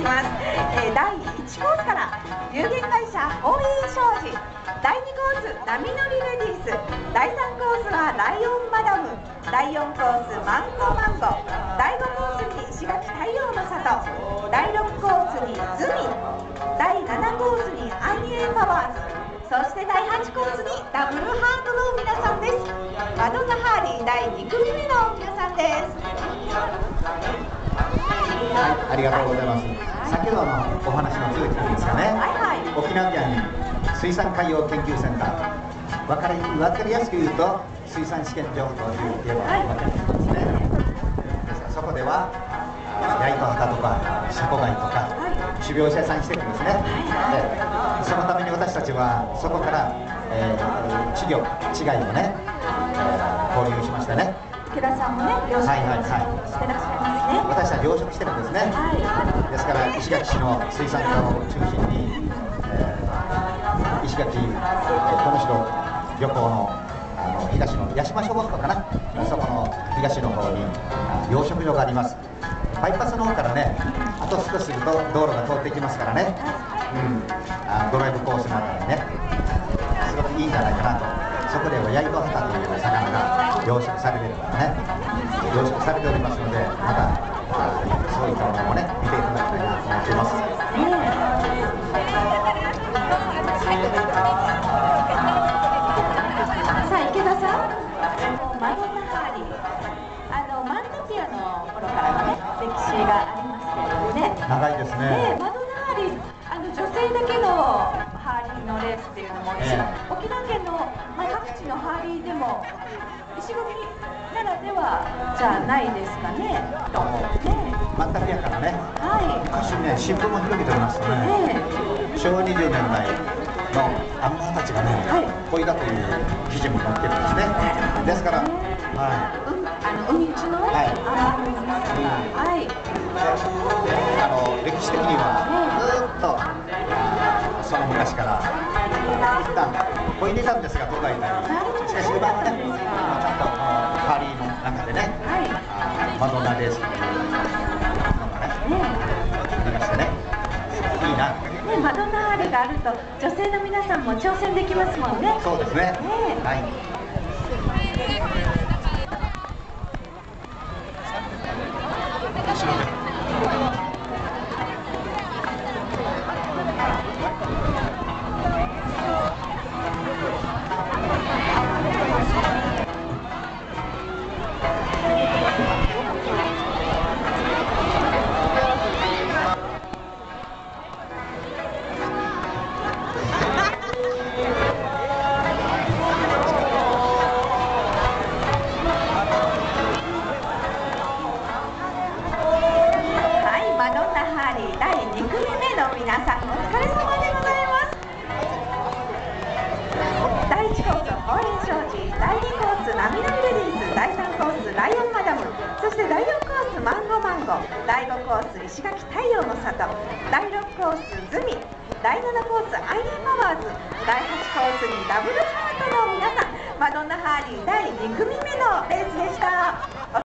ます、えー、第1コースから有限会社法院商事第2コース波乗りレディース第3コースはライオンマダム第4コースマンゴーマンゴー第5コースに石垣太陽の里第6コースにズミ第7コースにアンニエパワーズそして第8コースにダブルハートの皆さんです。マドンナハーリー第2組目の皆さんです。はいありがとうございます。先ほどのお話の続きなんですがね、はいはい、沖縄県水産海洋研究センター、分かり分かりやすく言うと、水産試験場という言えばいいわけですね。ですからそこでは、ヤイトハタとか、シャコガイとか、種苗生産してるんですね。でそのために私たちは、そこから、えー、稚魚、稚貝をね、えー、購入しましたね。池田さんもね、養殖してらっしゃいますね。私は養殖してるんですね。はい、ですから石垣市の水産課を中心に、えー、石垣、えー、富城漁港のあの東の八島小学校かな、そこの東の方に養殖場があります。バイパスの方からね、あと少しすると道路が通っていきますからね、うん、あドライブコースのあたりね、すごくいいんじゃないかなと。そこではヤイトハタという魚が養殖されてるからね養殖されておりますのでまたそういったものもね見ていただきたいなと思っています。さあ池田さん、マドンナハーリー、あのマンタピアの頃からのね歴史がありますけれどもね。長いですね。ねのレースっていうのも、えー、沖縄県の、まあ、各地のハーリーでも石組ならではじゃないですかね。ね全くやからね、はい、昔ね新聞も広げておりまね、えー、昭和20年代のアンマーたちがね、はい、恋だという記事も載ってるんですね。ですから、はい、うん、あの海地の、はい、あはい、あの歴史的にはその昔から。一旦こいでたんですが東大なりしかし今はねちゃんとパリの中でね、はい、マドンナレースというのがね、ありましてね。いいな。ね、マドンナールがあると女性の皆さんも挑戦できますもんね。そうですね。ねはい波乗りレディース第3コースライオンマダムそして第4コースマンゴーマンゴー第5コース石垣太陽の里第6コースズミ第7コースアイエンパワーズ第8コースにダブルハートの皆さん。マドンナハーリー第2組目のレースでした。